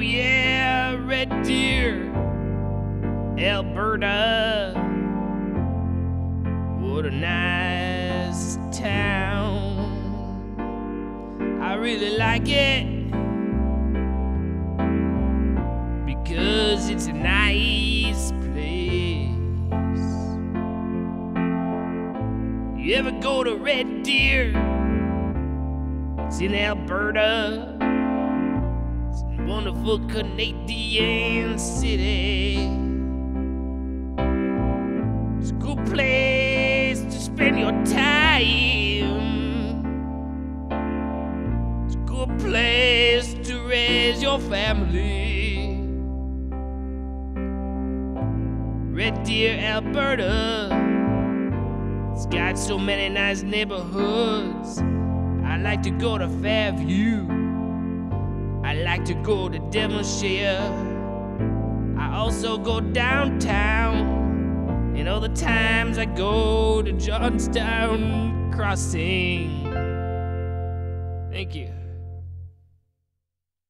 Red Deer, Alberta. What a nice town. I really like it because it's a nice place. You ever go to Red Deer? It's in Alberta. Wonderful Canadian city. It's a good place to spend your time. It's a good place to raise your family. Red Deer, Alberta. It's got so many nice neighborhoods. I like to go to Fairview. Like to go to Devonshire. I also go downtown. And the times I go to Johnstone Crossing. Thank you.